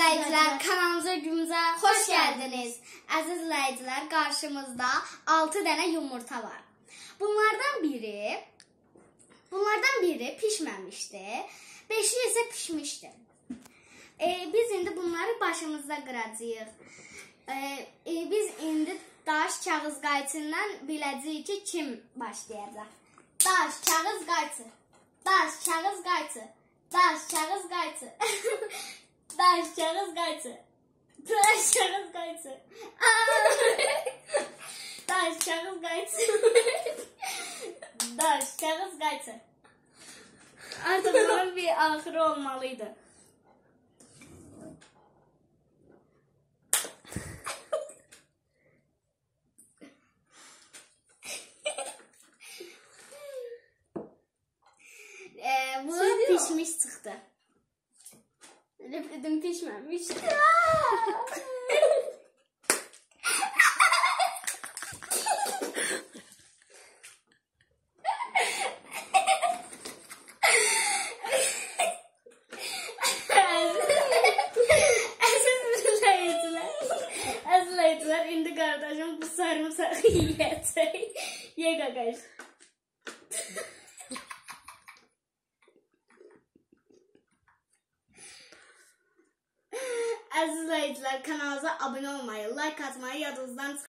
izləyicilər, kanalımıza günümüzə xoş gəldiniz. Əziz izləyicilər, qarşımızda 6 dənə yumurta var. Bunlardan biri bunlardan biri pişməmişdi. 5-i isə pişmişdi. E, biz indi bunları başımızda qıracağıq. E, e, biz indi daş kağız qayçından biləcəyik ki, kim başlayacaq. Daş kağız qayçı. Daş kağız qayçı. Daş kağız qayçı. Kağız qayçı. Daş kağız qayçı. Daş kağız qayçı. Artıq bunun bir axırı olmalıydı. Ee, bu Söylüyor. pişmiş çıktı. Dedim pişmemiş. İzləyicilər, indi qardaşım bu sarımsağı yeyəcək. Ye qaqaş. Əziz izləyicilər, kanalımıza abunə olmayı, like atmayı yadınızdan.